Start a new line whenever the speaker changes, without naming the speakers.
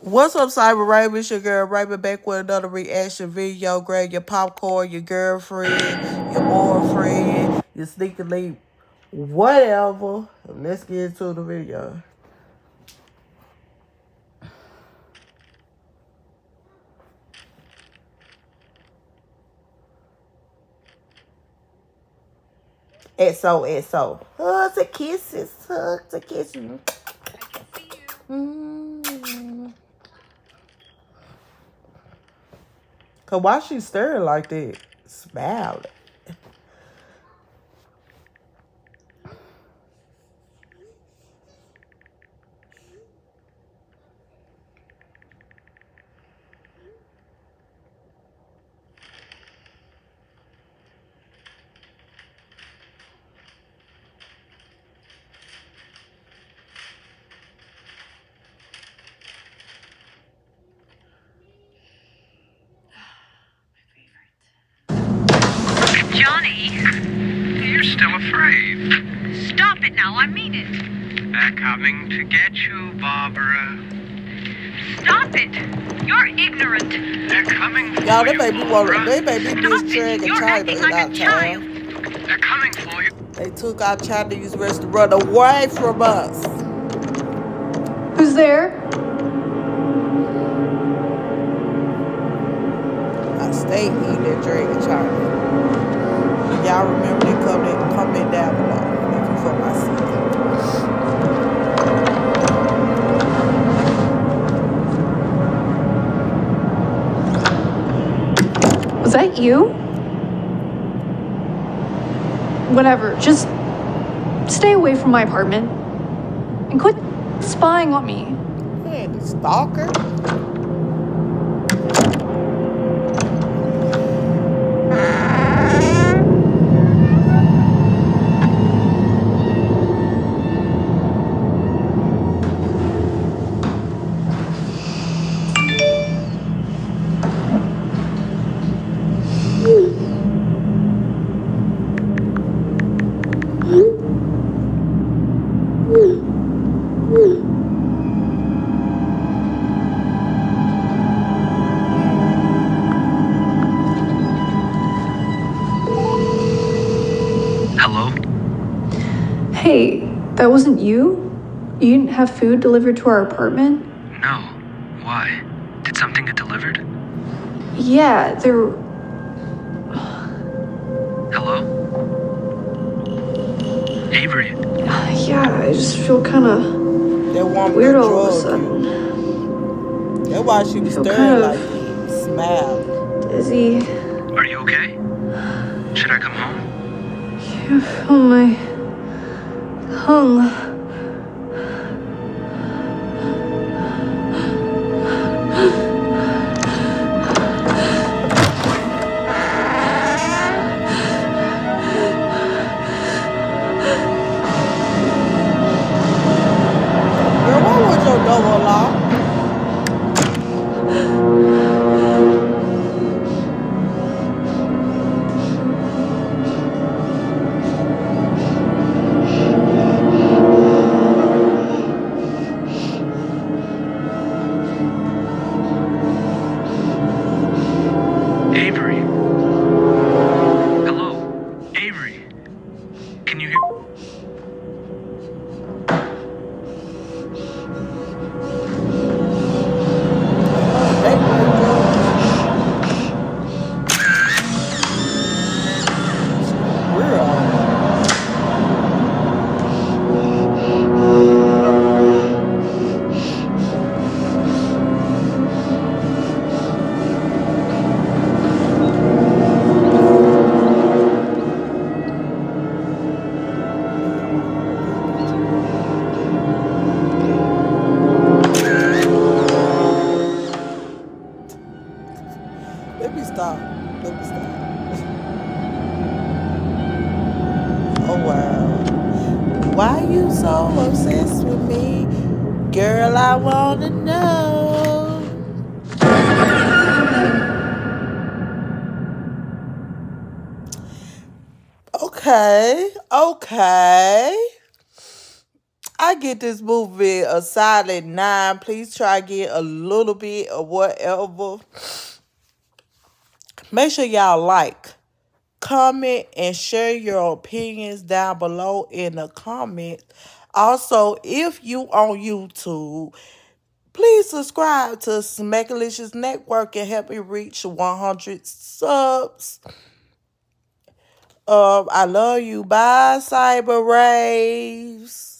What's up, Cyber Raven? It's your girl Raven back with another reaction video. Grab your popcorn, your girlfriend, your boyfriend, your sneaker leap, whatever. Let's get into the video. XO, XO. Hugs and kisses, hugs and kisses. Mm. Cause why she staring like that? Smiling.
Johnny,
You're still afraid.
stop it now. I mean it.
They're coming to get you, Barbara.
Stop it. You're ignorant.
They're coming for
Y'all, they
you,
made me want to,
Barbara.
they made me
Stop
miss
it.
Dragon
You're
China
acting like a
time.
They're coming for you.
They took our Chinese restaurant away from us.
Who's there?
I stay eating that Dragon China. Y'all remember they comment, comment down below. Thank you for my seat.
Was that you? Whatever, just stay away from my apartment and quit spying on me.
The stalker.
Hello?
Hey, that wasn't you? You didn't have food delivered to our apartment?
No. Why? Did something get delivered?
Yeah, there.
Hello? Avery,
Yeah, I just feel kind of
That woman
weird all of a sudden.
you. That's why she was
Feel
staring
kind of-
like that. Smiling.
Dizzy.
are you okay? Should I come home?
I feel my tongue.
Avery.
So obsessed with me? Girl, I wanna know. Okay, okay. I get this movie a solid nine. Please try get a little bit or whatever. Make sure y'all like, comment, and share your opinions down below in the comments. Also, if you on YouTube, please subscribe to Smackalicious Network and help me reach 100 subs. Um, I love you. Bye, Cyber Raves.